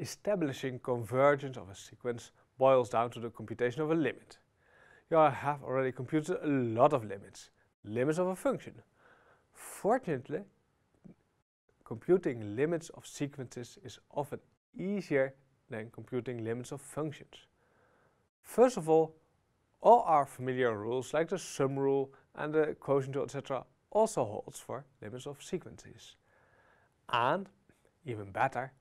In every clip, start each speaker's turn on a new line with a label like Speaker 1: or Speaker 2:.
Speaker 1: establishing convergence of a sequence boils down to the computation of a limit. You have already computed a lot of limits, limits of a function. Fortunately, computing limits of sequences is often easier than computing limits of functions. First of all, all our familiar rules like the sum rule and the quotient rule etc. also holds for limits of sequences. And, even better,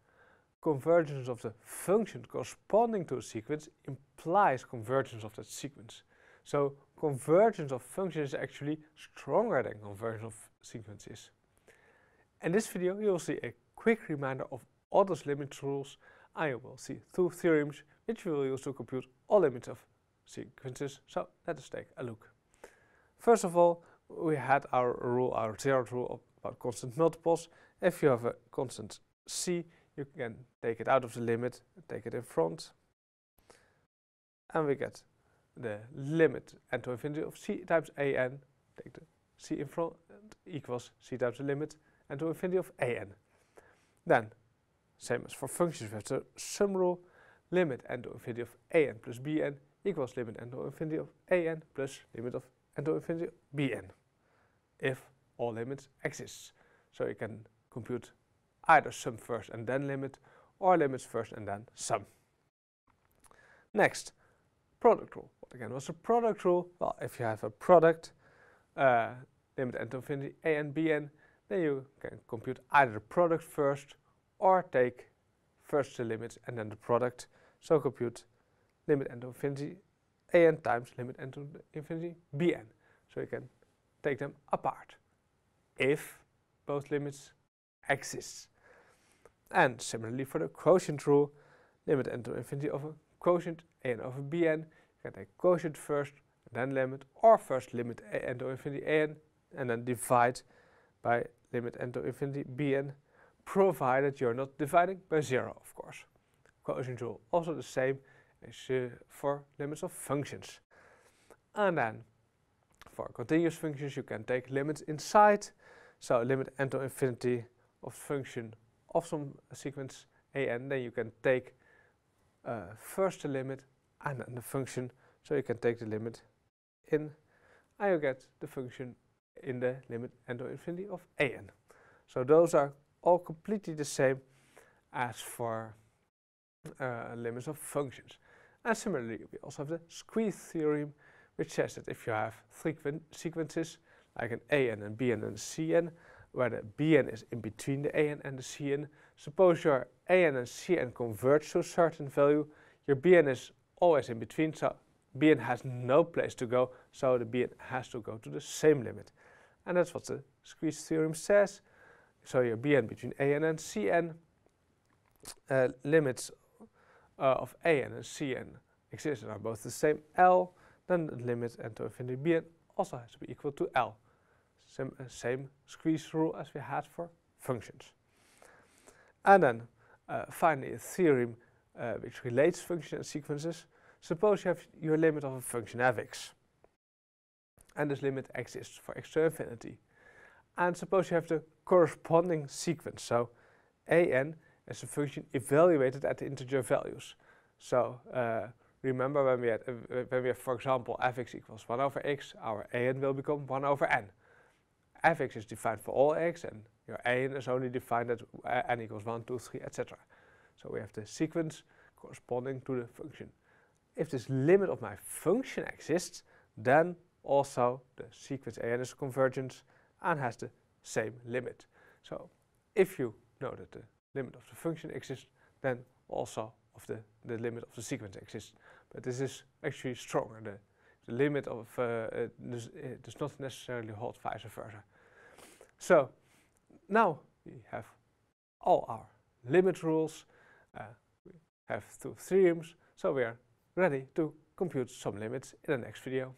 Speaker 1: convergence of the function corresponding to a sequence implies convergence of that sequence. So convergence of functions is actually stronger than convergence of sequences. In this video you will see a quick reminder of all those limit rules you will see two theorems which we will use to compute all limits of sequences. So let us take a look. First of all we had our rule, our zeroth rule about constant multiples. If you have a constant c you can take it out of the limit, take it in front and we get the limit n to infinity of c times a n, take the c in front equals c times the limit and to infinity of an. Then, same as for functions, we have the sum rule, limit n to infinity of an plus bn equals limit n to infinity of an plus limit of n to infinity of bn, if all limits exist. So you can compute either sum first and then limit, or limits first and then sum. Next, product rule. What again was a product rule? Well, if you have a product, uh, limit n to infinity a and bn, then you can compute either the product first or take first the limit and then the product. So compute limit n to infinity an times limit n to infinity bn. So you can take them apart if both limits exist. And similarly for the quotient rule, limit n to infinity of a quotient an over bn, you can take quotient first, then limit, or first limit n to infinity an, and then divide by limit n to infinity bn, provided you're not dividing by zero, of course. Quotient rule also the same as uh, for limits of functions. And then for continuous functions you can take limits inside, so limit n to infinity of function of some sequence an, then you can take uh, first the limit and then the function, so you can take the limit in and you get the function in the limit n to infinity of an. So those are all completely the same as for uh, limits of functions. And similarly, we also have the squeeze theorem, which says that if you have three sequences, like an an, and bn, and a cn, where the bn is in between the an and the cn, suppose your an and cn converge to a certain value, your bn is always in between, so bn has no place to go, so the bn has to go to the same limit. And that's what the squeeze theorem says. So your bn between an and cn uh, limits uh, of an and cn exist and are both the same L, then the limit n to infinity bn also has to be equal to L. Same, uh, same squeeze rule as we had for functions. And then uh, finally a theorem uh, which relates functions and sequences. Suppose you have your limit of a function fx and this limit exists for x to infinity. And suppose you have the corresponding sequence. So an is a function evaluated at the integer values. So uh, remember when we, had, uh, when we have, for example, fx equals 1 over x, our an will become 1 over n. fx is defined for all x, and your an is only defined at n equals 1, 2, 3, etc. So we have the sequence corresponding to the function. If this limit of my function exists, then also the sequence an is convergent and has the same limit. So if you know that the limit of the function exists, then also of the, the limit of the sequence exists. But this is actually stronger. The, the limit of uh, uh, does, uh, does not necessarily hold vice versa. So now we have all our limit rules, we have two theorems, so we are ready to compute some limits in the next video.